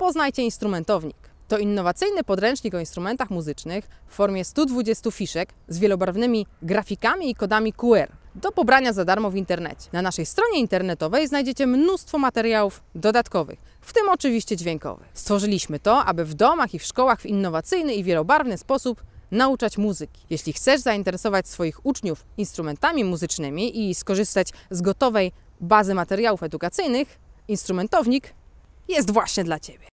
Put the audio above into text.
Poznajcie instrumentownik. To innowacyjny podręcznik o instrumentach muzycznych w formie 120 fiszek z wielobarwnymi grafikami i kodami QR do pobrania za darmo w internecie. Na naszej stronie internetowej znajdziecie mnóstwo materiałów dodatkowych, w tym oczywiście dźwiękowych. Stworzyliśmy to, aby w domach i w szkołach w innowacyjny i wielobarwny sposób nauczać muzyki. Jeśli chcesz zainteresować swoich uczniów instrumentami muzycznymi i skorzystać z gotowej bazy materiałów edukacyjnych, instrumentownik jest właśnie dla Ciebie.